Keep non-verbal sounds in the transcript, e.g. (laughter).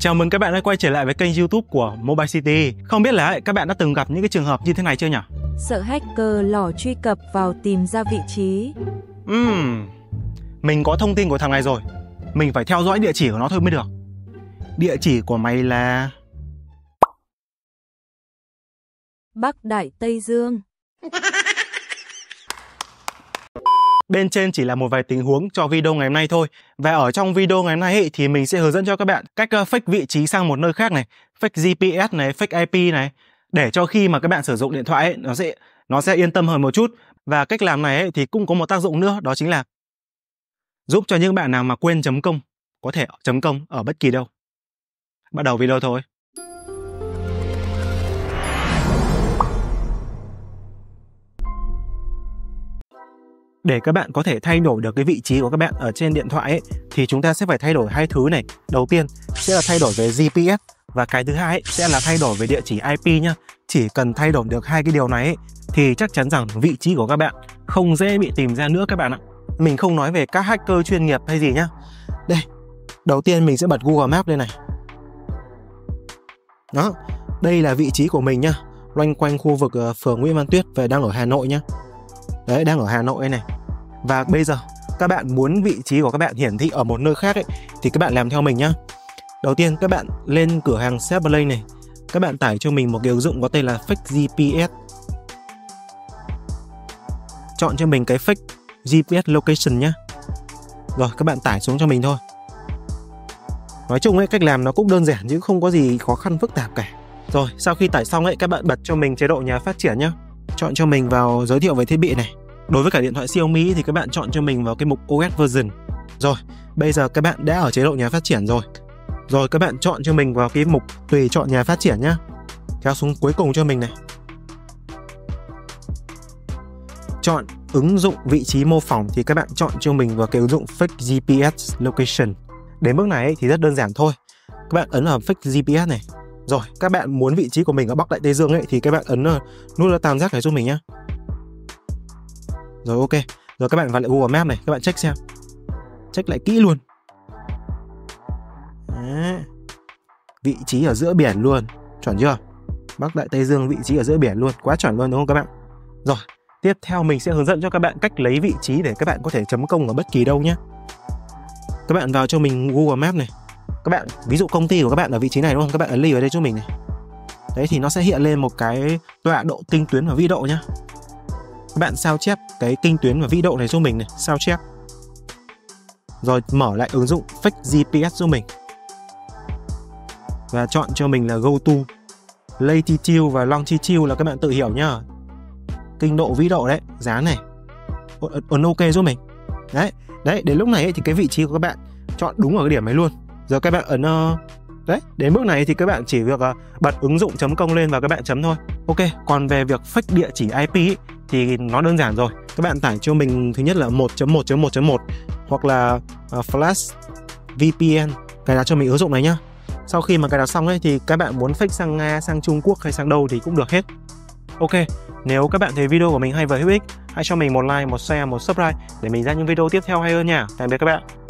Chào mừng các bạn đã quay trở lại với kênh youtube của Mobile City. Không biết là các bạn đã từng gặp những cái trường hợp như thế này chưa nhỉ? Sợ hacker lỏ truy cập vào tìm ra vị trí. Ừm, mình có thông tin của thằng này rồi. Mình phải theo dõi địa chỉ của nó thôi mới được. Địa chỉ của mày là... Bắc Đại Tây Dương (laughs) Bên trên chỉ là một vài tình huống cho video ngày hôm nay thôi. Và ở trong video ngày hôm nay ấy, thì mình sẽ hướng dẫn cho các bạn cách ờ, fake vị trí sang một nơi khác này, fake GPS này, fake IP này để cho khi mà các bạn sử dụng điện thoại ấy, nó sẽ nó sẽ yên tâm hơn một chút. Và cách làm này ấy, thì cũng có một tác dụng nữa, đó chính là giúp cho những bạn nào mà quên chấm công có thể chấm công ở bất kỳ đâu. Bắt đầu video thôi. Để các bạn có thể thay đổi được cái vị trí của các bạn ở trên điện thoại ấy, thì chúng ta sẽ phải thay đổi hai thứ này. Đầu tiên sẽ là thay đổi về GPS và cái thứ hai ấy, sẽ là thay đổi về địa chỉ IP nhá. Chỉ cần thay đổi được hai cái điều này ấy, thì chắc chắn rằng vị trí của các bạn không dễ bị tìm ra nữa các bạn ạ. Mình không nói về các hacker chuyên nghiệp hay gì nhá. Đây đầu tiên mình sẽ bật Google Maps lên này. Đó đây là vị trí của mình nhá loanh quanh khu vực ờ, phường Nguyễn Văn Tuyết về đang ở Hà Nội nhá. Đấy đang ở Hà Nội này và bây giờ, các bạn muốn vị trí của các bạn hiển thị ở một nơi khác ấy, thì các bạn làm theo mình nhé đầu tiên, các bạn lên cửa hàng Seplay này. Các bạn tải cho mình một cái ứng dụng có tên là Fake GPS chọn cho mình cái Fake GPS Location nhé rồi, các bạn tải xuống cho mình thôi. Nói chung ấy, cách làm nó cũng đơn giản chứ không có gì khó khăn phức tạp cả. Rồi, sau khi tải xong ấy, các bạn bật cho mình chế độ nhà phát triển nhé chọn cho mình vào giới thiệu về thiết bị này đối với cả điện thoại Xiaomi thì các bạn chọn cho mình vào cái mục OS version rồi bây giờ các bạn đã ở chế độ nhà phát triển rồi. Rồi các bạn chọn cho mình vào cái mục tùy chọn nhà phát triển nhá. Kéo xuống cuối cùng cho mình này. Chọn ứng dụng vị trí mô phỏng thì các bạn chọn cho mình vào cái ứng dụng Fake GPS Location. Đến bước này thì rất đơn giản thôi. Các bạn ấn vào Fake GPS này. Rồi, các bạn muốn vị trí của mình ở Bắc Đại Tây Dương ấy thì các bạn ấn nút nút tam giác này giúp mình nhé. Rồi ok. Rồi các bạn vào lại Google Maps này, các bạn check xem. Check lại kỹ luôn. Đấy. Vị trí ở giữa biển luôn, chuẩn chưa? Bắc Đại Tây Dương vị trí ở giữa biển luôn, quá chuẩn luôn đúng không các bạn? Rồi, tiếp theo mình sẽ hướng dẫn cho các bạn cách lấy vị trí để các bạn có thể chấm công ở bất kỳ đâu nhé. Các bạn vào cho mình Google Maps này, các bạn ví dụ công ty của các bạn ở vị trí này đúng không các bạn ấn lì vào đây cho mình này đấy thì nó sẽ hiện lên một cái tọa độ tinh tuyến và vĩ độ nhá các bạn sao chép cái kinh tuyến và vĩ độ này cho mình này sao chép. Rồi mở lại ứng dụng fake GPS cho mình. Và chọn cho mình là go to. Latitude và longitude là các bạn tự hiểu nhá. Kinh độ vĩ độ đấy giá này. Ấn ok giúp mình. Đấy đấy đến lúc này thì cái vị trí của các bạn chọn đúng ở cái điểm ấy luôn. Giờ các bạn ấn uh, đấy đến bước này thì các bạn chỉ việc ờ, bật ứng dụng chấm công lên và các bạn chấm thôi. Ok còn về việc fake địa chỉ IP ý, thì nó đơn giản rồi. Các bạn tải cho mình thứ nhất là 1.1.1.1 hoặc là uh, flash VPN cài đặt cho mình ứng dụng này nhá. Sau khi mà cài đặt xong ấy thì các bạn muốn fake sang Nga, sang Trung Quốc hay sang đâu thì cũng được hết. Ok, nếu các bạn thấy video của mình hay và hữu ích, hãy cho mình một like, một share, một subscribe để mình ra những video tiếp theo hay hơn nha. Tạm biệt các bạn.